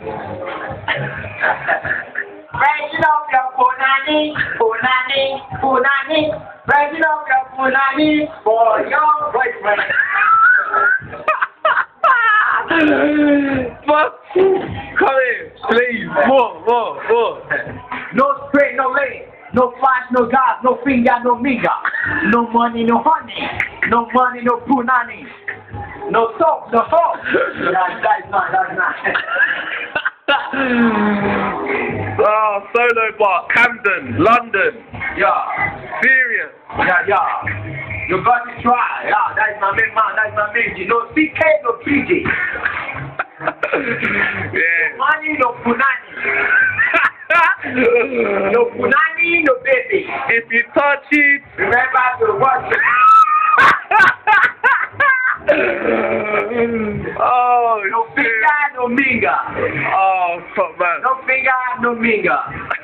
Reginald Punani, Punani, Punani, Reginald Punani for your boyfriend. Fuck! Come in, please. More, more, more. No spray, no lane. No flash, no gas, no finger, no miga. No money, no honey. No money, no punani. No soap, no soap. that, that's not, that's not. oh, solo bar, Camden, London, yeah, serious. yeah, yeah. You got to try. Yeah, that's my main man, that's my main G. No CK, no PG. yeah. Money, no punani. No punani, no baby. if you touch it, Remember to oh, No finger, no minga. Oh, fuck, man. No finger, no minga.